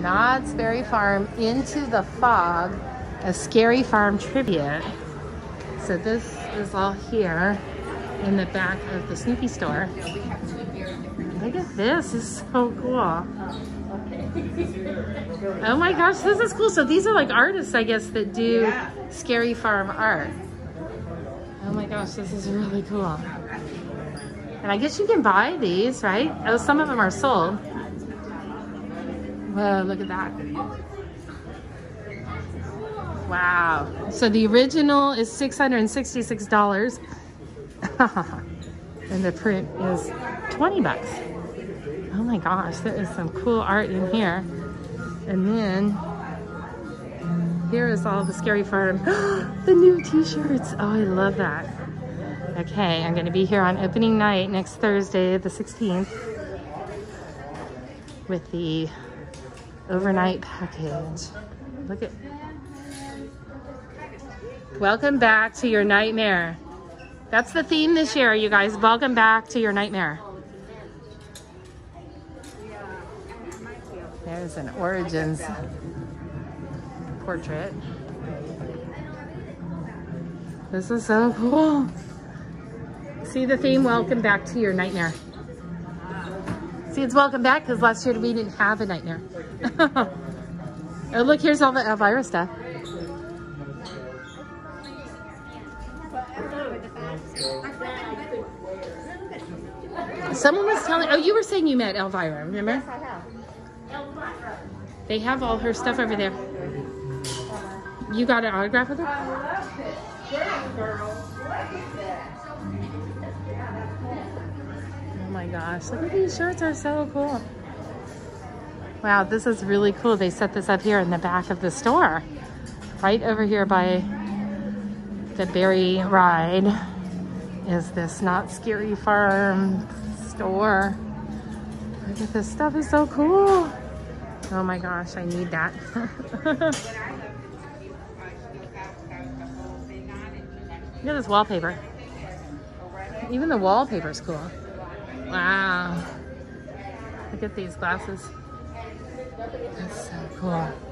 Knott's Berry Farm Into the Fog, a Scary Farm tribute. So this is all here in the back of the Snoopy store. Look at this, is so cool. Oh my gosh, this is cool. So these are like artists, I guess, that do Scary Farm art. Oh my gosh, this is really cool. And I guess you can buy these, right? Oh, some of them are sold. Whoa, look at that. Wow. So the original is $666. and the print is 20 bucks. Oh my gosh, there is some cool art in here. And then here is all the Scary Farm. the new t-shirts. Oh, I love that. Okay, I'm gonna be here on opening night next Thursday, the 16th with the overnight package. Look at, welcome back to your nightmare. That's the theme this year, you guys. Welcome back to your nightmare. There's an Origins portrait. This is so cool. See the theme? Welcome back to your nightmare. See, it's welcome back because last year we didn't have a nightmare. oh, look, here's all the uh, Elvira stuff. Someone was telling, oh, you were saying you met Elvira, remember? Yes, I have. They have all her stuff over there. You got an autograph with her? Oh my gosh, look at these shirts are so cool. Wow, this is really cool. They set this up here in the back of the store. Right over here by the berry ride is this Knott's Scary Farm store. Look at this stuff is so cool. Oh my gosh, I need that. Look at this wallpaper. Even the wallpaper is cool. Wow. Look at these glasses. That's so cool.